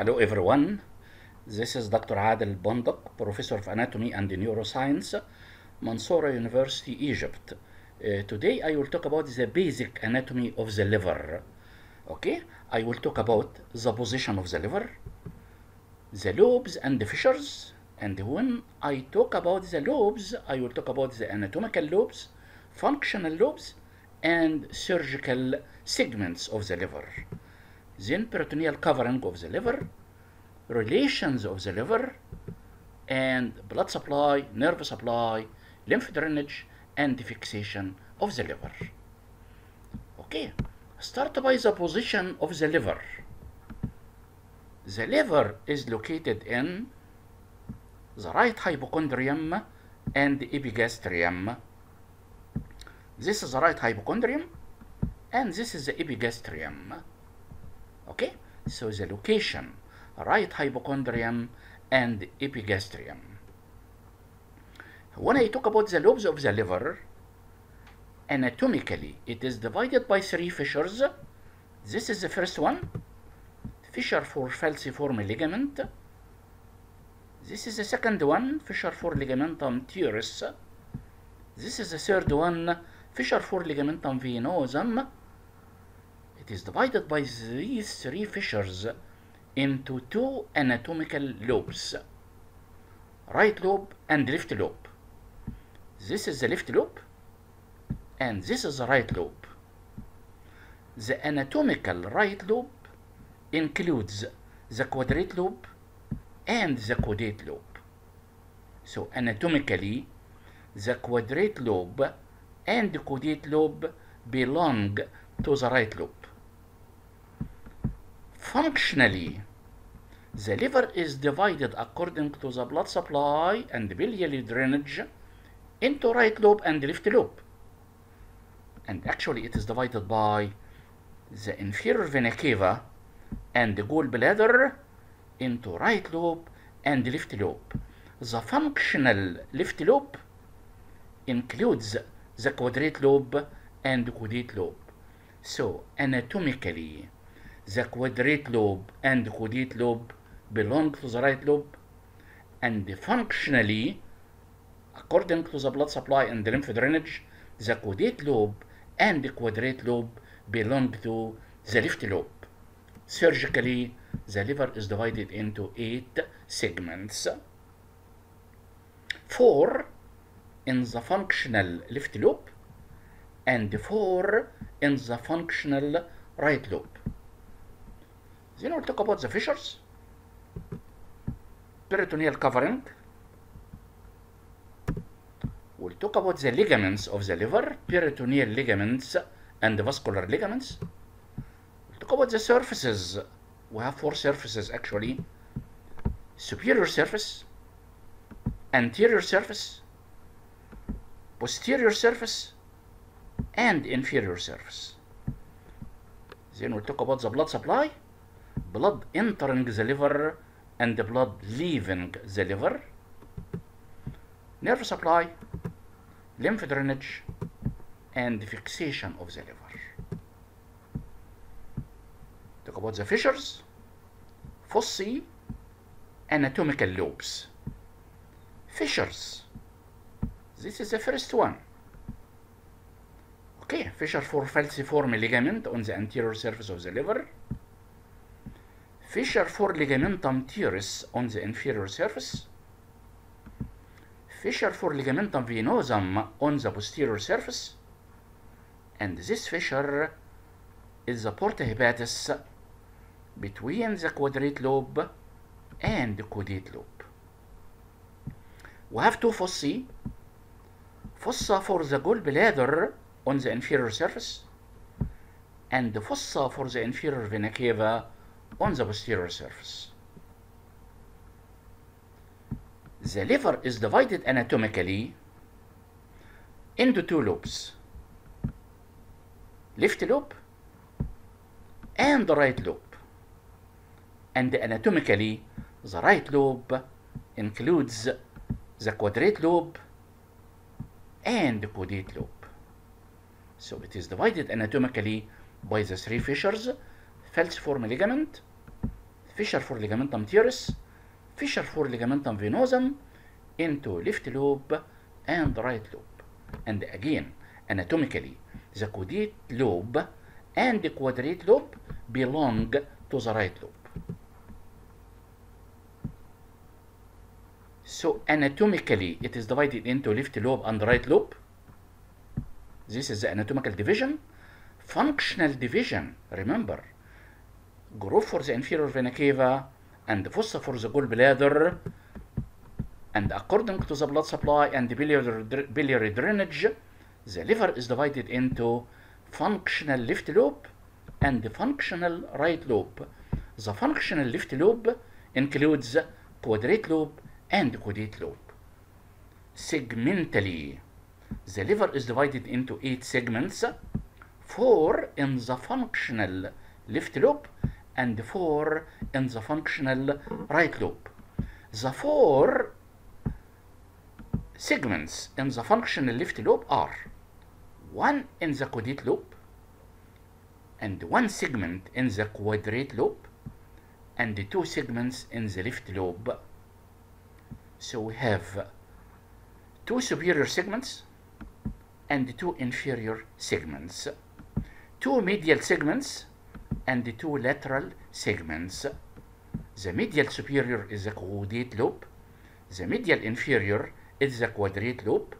Uh, hello everyone. This is Dr. Adel Bondak, Professor of Anatomy and Neuroscience, Mansoura University, Egypt. Uh, today I will talk about the basic anatomy of the liver. Okay, I will talk about the position of the liver, the lobes and the fissures, and when I talk about the lobes, I will talk about the anatomical lobes, functional lobes, and surgical segments of the liver. Then peritoneal covering of the liver, relations of the liver, and blood supply, nerve supply, lymph drainage, and fixation of the liver. Okay, start by the position of the liver. The liver is located in the right hypochondrium and the epigastrium. This is the right hypochondrium and this is the epigastrium. Okay, so the location right hypochondrium and epigastrium. When I talk about the lobes of the liver, anatomically it is divided by three fissures. This is the first one, fissure for falciform ligament. This is the second one, fissure for ligamentum teres. This is the third one, fissure for ligamentum venosum. Is divided by these three fissures into two anatomical lobes, right lobe and left lobe. This is the left lobe and this is the right lobe. The anatomical right lobe includes the quadrate lobe and the caudate lobe. So anatomically, the quadrate lobe and the caudate lobe belong to the right lobe. Functionally, the liver is divided according to the blood supply and biliary drainage into right lobe and left lobe. And actually it is divided by the inferior vena cava and the gallbladder into right lobe and left lobe. The functional left lobe includes the quadrate lobe and caudate lobe. So anatomically, the quadrate lobe and caudate lobe belong to the right lobe, and functionally, according to the blood supply and the lymph drainage, the caudate lobe and the quadrate lobe belong to the left lobe. Surgically, the liver is divided into eight segments. Four in the functional left lobe and four in the functional right lobe. Then we'll talk about the fissures, peritoneal covering. We'll talk about the ligaments of the liver, peritoneal ligaments and vascular ligaments. We'll talk about the surfaces. We have four surfaces actually. Superior surface, anterior surface, posterior surface, and inferior surface. Then we'll talk about the blood supply, blood entering the liver and the blood leaving the liver, nerve supply, lymph drainage, and fixation of the liver. Talk about the fissures, fossae, anatomical lobes. Fissures. This is the first one. Okay, fissure for falciform ligament on the anterior surface of the liver. Fissure for ligamentum teres on the inferior surface. Fissure for ligamentum venosum on the posterior surface. And this fissure is the porta hepatis between the quadrate lobe and the caudate lobe. We have two fossae. Fossa for the gallbladder on the inferior surface and the fossa for the inferior vena cava on the posterior surface. The liver is divided anatomically into two lobes left lobe and the right lobe. And anatomically, the right lobe includes the quadrate lobe and the caudate lobe. So it is divided anatomically by the three fissures, falciform ligament, fissure ligamentum teres, fissure ligamentum venosum into left lobe and right lobe. And again, anatomically, the caudate lobe and the quadrate lobe belong to the right lobe. So anatomically, it is divided into left lobe and right lobe. This is the anatomical division. Functional division, remember, groove for the inferior vena cava and fossa for the gallbladder. And according to the blood supply and the biliary, biliary drainage, the liver is divided into functional left lobe and the functional right lobe. The functional left lobe includes quadrate lobe and caudate lobe. Segmentally, the liver is divided into eight segments, four in the functional left lobe and four in the functional right lobe. The four segments in the functional left lobe are one in the caudate lobe and one segment in the quadrate lobe and two segments in the left lobe. So we have two superior segments and two inferior segments, two medial segments and the two lateral segments. The medial superior is the caudate lobe, the medial inferior is the quadrate lobe,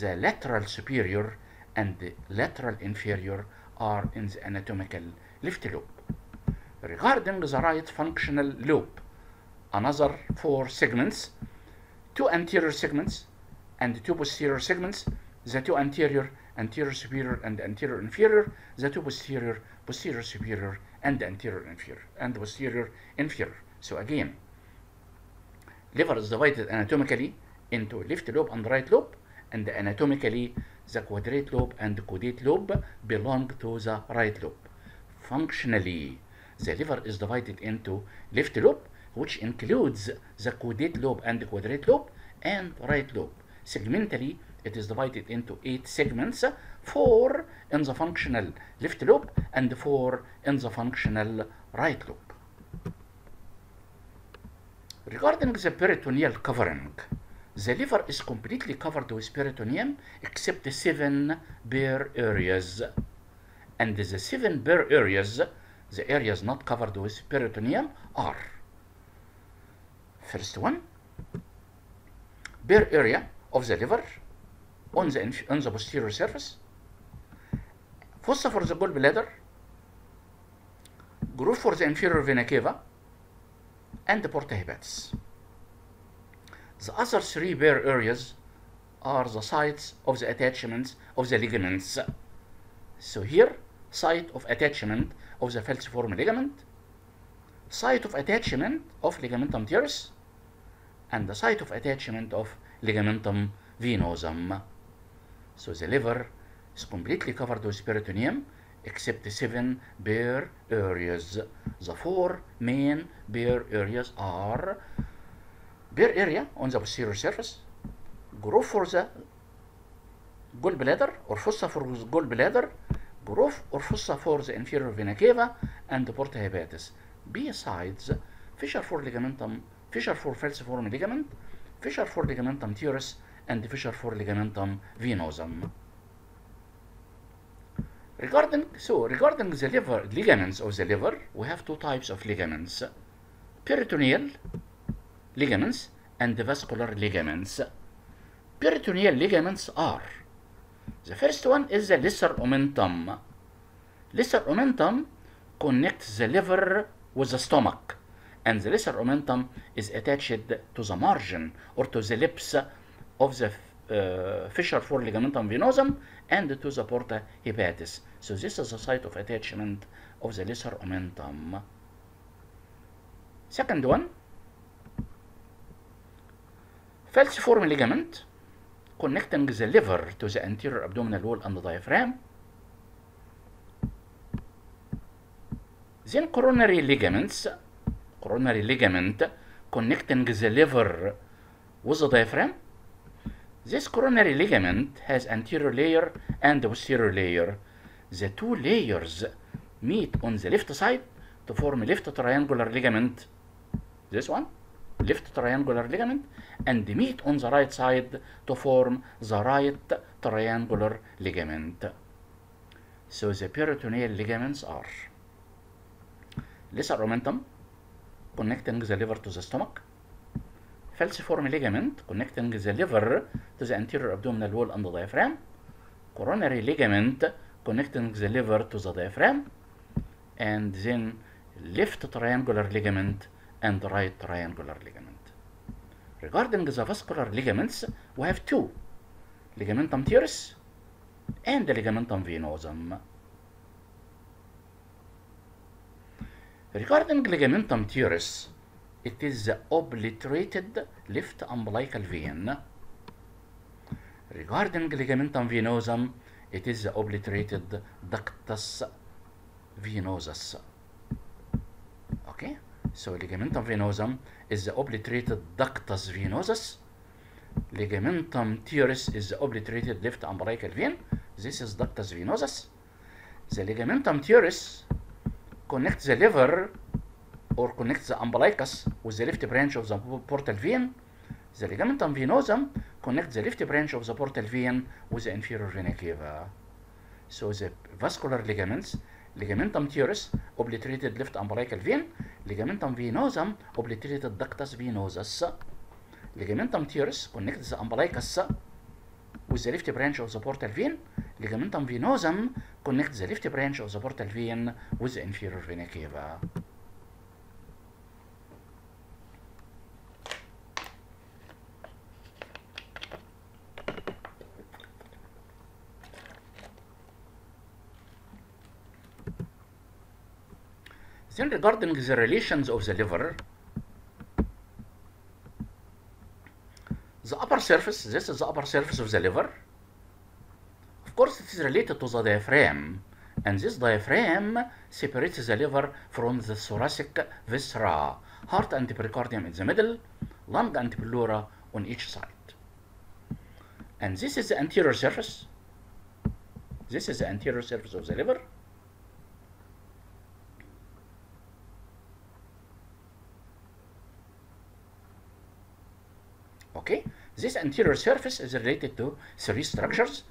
the lateral superior and the lateral inferior are in the anatomical left lobe. Regarding the right functional lobe, another four segments, two anterior segments and two posterior segments, the two anterior, anterior superior and anterior inferior, the two posterior, posterior superior and anterior inferior, and posterior inferior. So again, liver is divided anatomically into left lobe and right lobe, and anatomically the quadrate lobe and the caudate lobe belong to the right lobe. Functionally, the liver is divided into left lobe, which includes the caudate lobe and the quadrate lobe, and right lobe. Segmentally, it is divided into eight segments, four in the functional left lobe and four in the functional right lobe. Regarding the peritoneal covering, the liver is completely covered with peritoneum except the seven bare areas. And the seven bare areas, the areas not covered with peritoneum are first one, bare area of the liver on the, on the posterior surface, fossa for the gallbladder, groove for the inferior vena cava, and the porta hepatis. The other three bare areas are the sites of the attachments of the ligaments. So here, site of attachment of the falciform ligament, site of attachment of ligamentum teres, and the site of attachment of ligamentum venosum. So the liver is completely covered with peritoneum except seven bare areas. The four main bare areas are bare area on the posterior surface, groove for the gallbladder or fossa for the gallbladder, groove or fossa for the inferior vena cava, and the porta hepatis. Besides, fissure for ligamentum, fissure for falciform ligament, fissure for ligamentum teres, and fissure for ligamentum venosum. Regarding so regarding the liver ligaments of the liver, we have two types of ligaments: peritoneal ligaments and the vascular ligaments. Peritoneal ligaments are the first one is the lesser omentum. Lesser omentum connects the liver with the stomach, and the lesser omentum is attached to the margin or to the lips of the uh, fissure for ligamentum venosum and to the porta hepatis. So this is the site of attachment of the lesser omentum. Second one, falciform ligament connecting the liver to the anterior abdominal wall and the diaphragm. Then coronary ligaments, coronary ligament connecting the liver with the diaphragm. This coronary ligament has anterior layer and posterior layer. The two layers meet on the left side to form left triangular ligament this one left triangular ligament and meet on the right side to form the right triangular ligament so the peritoneal ligaments are lesser omentum connecting the liver to the stomach falciform ligament connecting the liver to the anterior abdominal wall and the diaphragm coronary ligament connecting the liver to the diaphragm and then left triangular ligament and right triangular ligament. Regarding the vascular ligaments, we have two, ligamentum teres and ligamentum venosum. Regarding ligamentum teres, it is the obliterated left umbilical vein. Regarding ligamentum venosum, it is the obliterated ductus venosus. Okay, so ligamentum venosum is the obliterated ductus venosus. Ligamentum teres is the obliterated left umbilical vein. This is ductus venosus. The ligamentum teres connects the liver or connects the umbilicus with the left branch of the portal vein. The ligamentum venosum connects the left branch of the portal vein with the inferior vena cava. So the vascular ligaments, ligamentum teres, obliterated left umbilical vein, ligamentum venosum, obliterated ductus venosus. Ligamentum teres connects the umbilicus with the left branch of the portal vein. Ligamentum venosum connects the left branch of the portal vein with the inferior vena cava. Then regarding the relations of the liver, the upper surface, this is the upper surface of the liver. Of course, it is related to the diaphragm, and this diaphragm separates the liver from the thoracic viscera, heart and pericardium in the middle, lung and pleura on each side. And this is the anterior surface. This is the anterior surface of the liver. Okay, this anterior surface is related to three structures.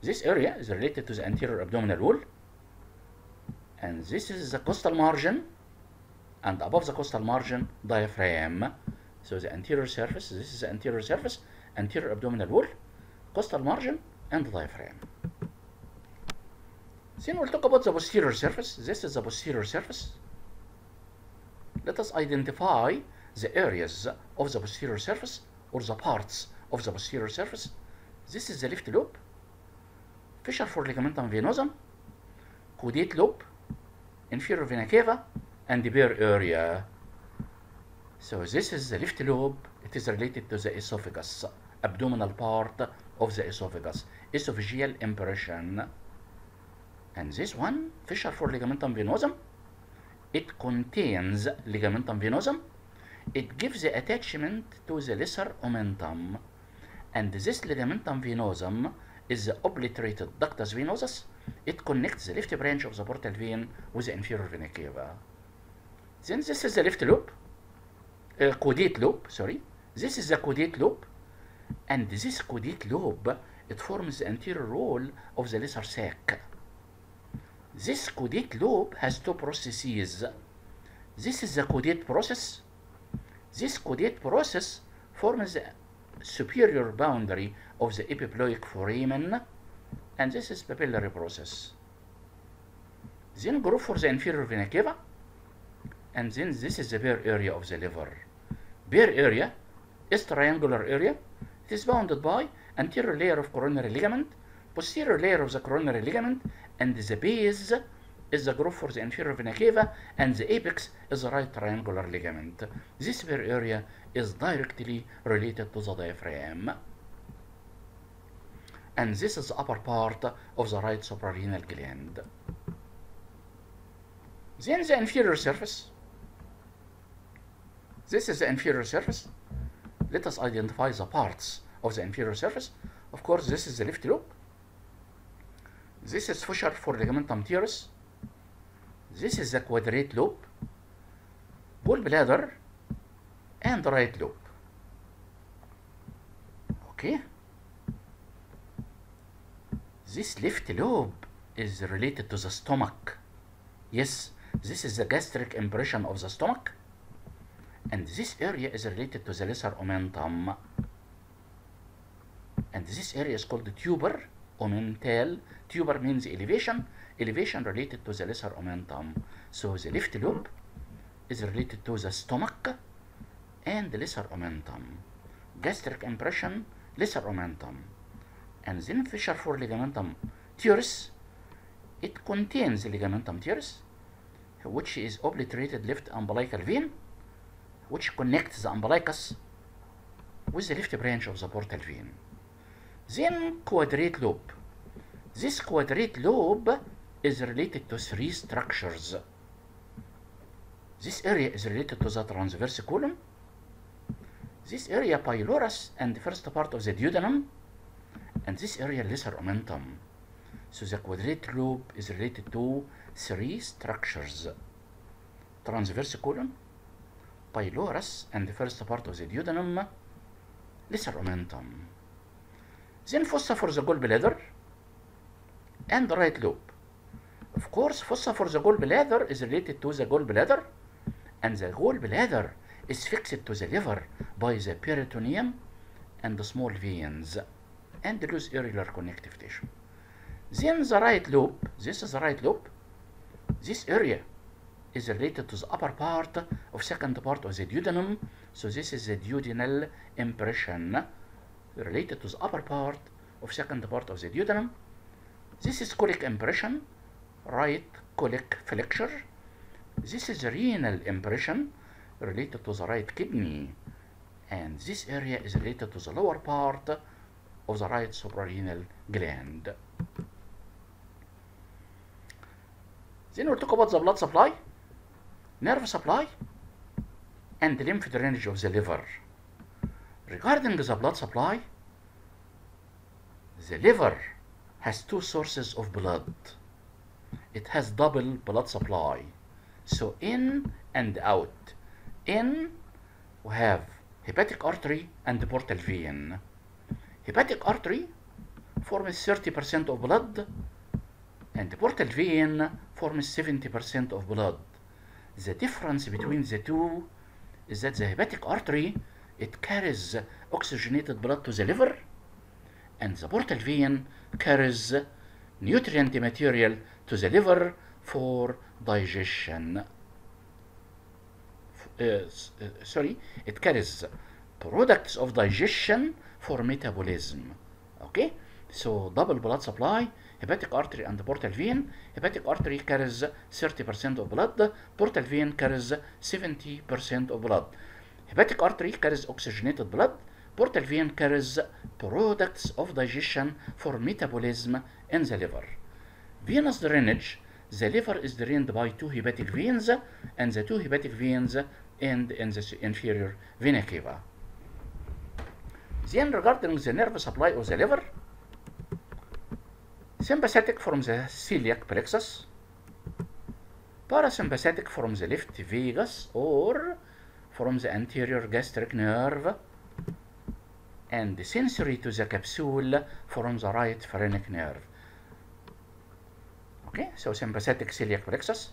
This area is related to the anterior abdominal wall, and this is the costal margin, and above the costal margin, diaphragm. So the anterior surface, this is the anterior surface, anterior abdominal wall, costal margin, and diaphragm. Then we'll talk about the posterior surface. This is the posterior surface. Let us identify the areas of the posterior surface or the parts of the posterior surface. This is the left lobe, fissure for ligamentum venosum, caudate lobe, inferior vena cava, and the bare area. So this is the left lobe. It is related to the esophagus, abdominal part of the esophagus, esophageal impression. And this one, fissure for ligamentum venosum, it contains ligamentum venosum, it gives the attachment to the lesser omentum and this ligamentum venosum is the obliterated ductus venosus. It connects the left branch of the portal vein with the inferior vena cava. Then this is the left lobe uh, caudate lobe, sorry. This is the caudate lobe, and this caudate lobe it forms the anterior wall of the lesser sac. This caudate lobe has two processes. This is the caudate process. This caudate process forms the superior boundary of the epiploic foramen, and this is papillary process. Then groove for the inferior vena cava, and then this is the bare area of the liver. Bare area is triangular area. It is bounded by anterior layer of coronary ligament, posterior layer of the coronary ligament, and the base is the groove for the inferior vena cava and the apex is the right triangular ligament. This bare area is directly related to the diaphragm. And this is the upper part of the right suprarenal gland. Then the inferior surface. This is the inferior surface. Let us identify the parts of the inferior surface. Of course, this is the left lobe. This is fissure for ligamentum teres. This is the quadrate lobe, gallbladder, and right lobe. Okay. This left lobe is related to the stomach. Yes, this is the gastric impression of the stomach. And this area is related to the lesser omentum. And this area is called the tuber omentale. Tuber means elevation. Elevation related to the lesser omentum. So the left lobe is related to the stomach and the lesser omentum. Gastric impression, lesser omentum. And then fissure for ligamentum teres. It contains the ligamentum teres, which is obliterated left umbilical vein, which connects the umbilicus with the left branch of the portal vein. Then quadrate lobe. This quadrate lobe is related to three structures. This area is related to the transverse colon. This area pylorus and the first part of the duodenum. And this area lesser omentum. So the quadrate lobe is related to three structures. Transverse colon, pylorus and the first part of the duodenum, lesser omentum. Then fossa for the gallbladder and right lobe. Of course, fossa for the gallbladder is related to the gallbladder and the gallbladder is fixed to the liver by the peritoneum and the small veins and the loose irregular connective tissue. Then the right lobe, this is the right lobe, this area is related to the upper part of second part of the duodenum, so this is the duodenal impression related to the upper part of second part of the duodenum. This is colic impression, right colic flexure. This is renal impression related to the right kidney. And this area is related to the lower part of the right suprarenal gland. Then we'll talk about the blood supply, nerve supply, and lymph drainage of the liver. Regarding the blood supply, the liver has two sources of blood. It has double blood supply. So in and out. In we have hepatic artery and portal vein. Hepatic artery forms 30% of blood and portal vein forms 70% of blood. The difference between the two is that the hepatic artery it carries oxygenated blood to the liver and the portal vein carries nutrient material to the liver for digestion. Uh, uh, sorry, it carries products of digestion for metabolism. Okay, so double blood supply, hepatic artery and portal vein. Hepatic artery carries 30% of blood, portal vein carries 70% of blood. Hepatic artery carries oxygenated blood, portal vein carries products of digestion for metabolism in the liver. Venous drainage, the liver is drained by two hepatic veins, and the two hepatic veins end in the inferior vena cava. Then regarding the nerve supply of the liver, sympathetic from the celiac plexus, parasympathetic from the left vagus or from the anterior gastric nerve, and sensory to the capsule from the right phrenic nerve. Okay, so sympathetic celiac plexus,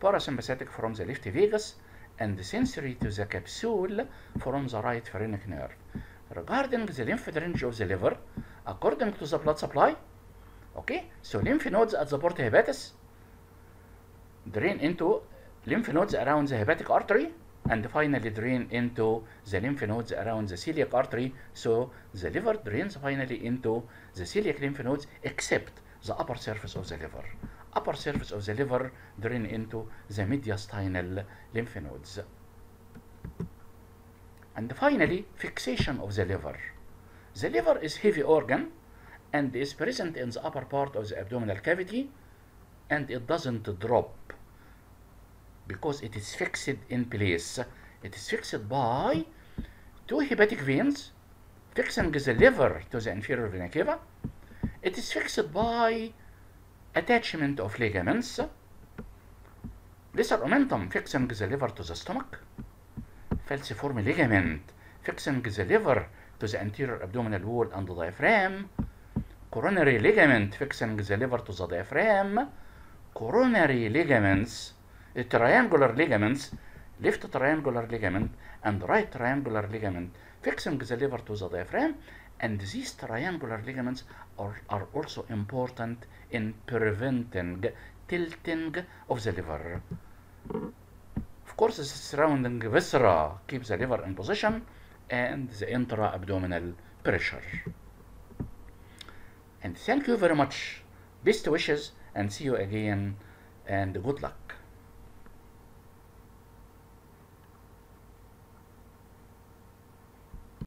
parasympathetic from the left vagus, and sensory to the capsule from the right phrenic nerve. Regarding the lymph drainage of the liver, according to the blood supply, okay, so lymph nodes at the porta hepatis drain into lymph nodes around the hepatic artery and finally drain into the lymph nodes around the celiac artery. So the liver drains finally into the celiac lymph nodes except the upper surface of the liver. Upper surface of the liver drain into the mediastinal lymph nodes. And finally, fixation of the liver. The liver is heavy organ and is present in the upper part of the abdominal cavity and it doesn't drop because it is fixed in place. It is fixed by two hepatic veins fixing the liver to the inferior vena cava. It is fixed by attachment of ligaments lesser omentum fixing the liver to the stomach falciform ligament fixing the liver to the anterior abdominal wall and the diaphragm coronary ligament fixing the liver to the diaphragm coronary ligaments triangular ligaments left triangular ligament and right triangular ligament fixing the liver to the diaphragm and these triangular ligaments are, are also important in preventing tilting of the liver. Of course the surrounding viscera keep the liver in position and the intra-abdominal pressure. And thank you very much. Best wishes and see you again and good luck